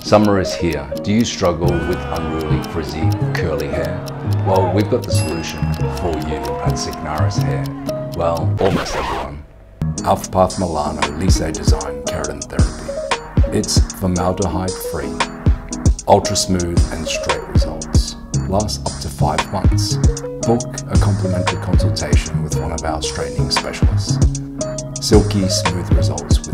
Summer is here. Do you struggle with unruly, frizzy, curly hair? Well, we've got the solution for you at Tsiknaris Hair. Well, almost everyone. Alfaparf Milano Lisse Design Keratin Therapy. It's formaldehyde free, ultra smooth and straight results. Last up to five months. Book a complimentary consultation with one of our straightening specialists. Silky, smooth results.